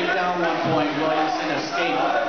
take down one point. Williamson escaped.